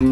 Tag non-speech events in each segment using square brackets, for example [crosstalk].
对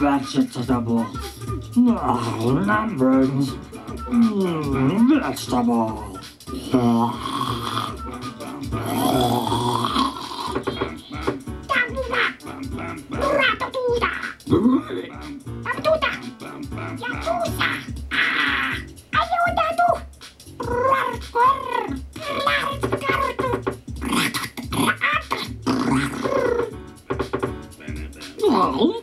That's vegetable. Oh, numbers. Mm, vegetable. Oh. Ratatuda! Tamtuda! Yakuza! Ah! Ayudado! Rarkor! Larkartu! Oh,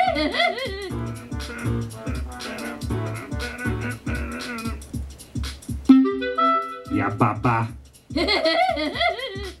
y papá. [laughs]